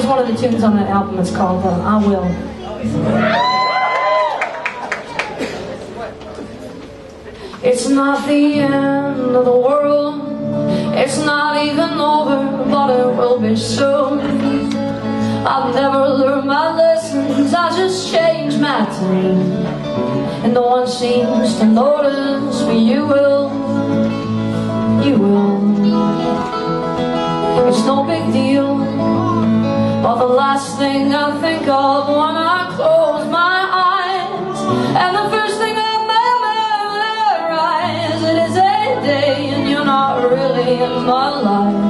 Here's one of the tunes on that album. It's called uh, I Will. It's not the end of the world. It's not even over, but it will be soon. I've never learned my lessons, I just change my tune. And no one seems to notice, but you will, you will. It's no big deal, but the last thing I think of when I close my eyes, and the first thing I memorize, it is a day, and you're not really in my life.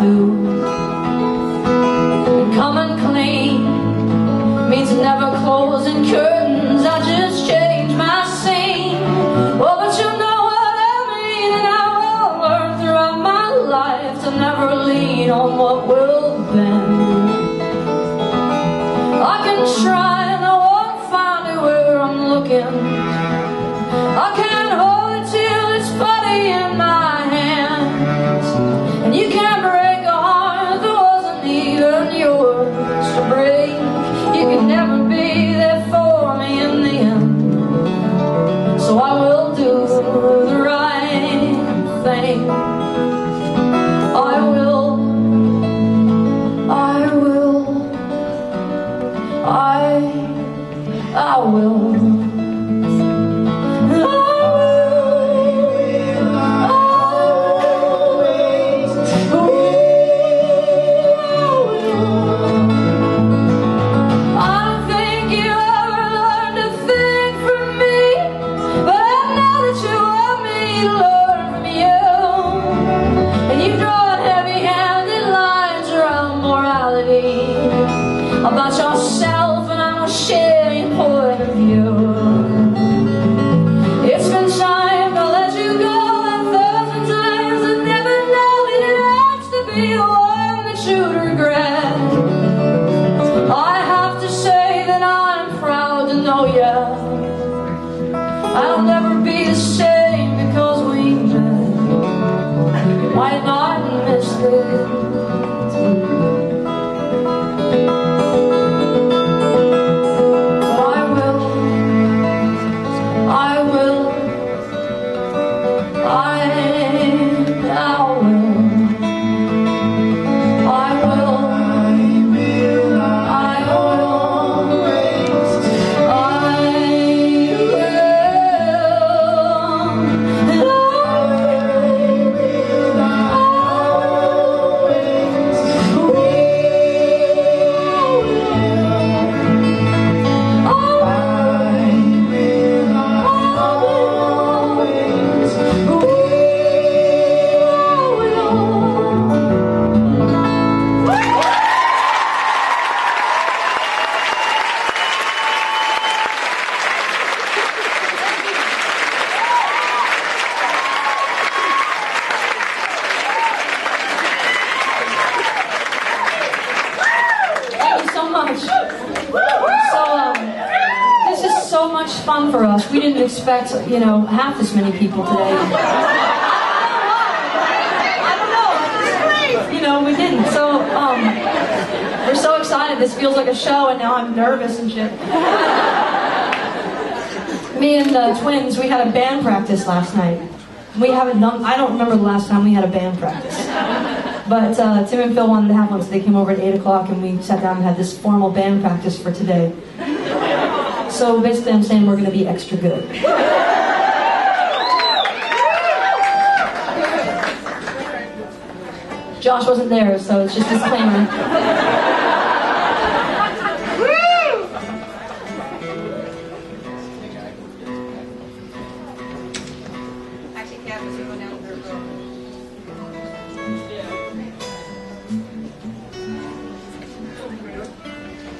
do. Come. And clean means never closing curtains. Thing. You. I'll never much fun for us. We didn't expect, you know, half as many people today. I don't know. You know, we didn't. So, um, we're so excited. This feels like a show, and now I'm nervous and shit. Me and the twins, we had a band practice last night. We haven't done, I don't remember the last time we had a band practice. But uh, Tim and Phil wanted to have one, so they came over at 8 o'clock and we sat down and had this formal band practice for today so basically, I'm saying we're gonna be extra good. Josh wasn't there, so it's just disclaimer.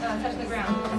Uh, touch the ground.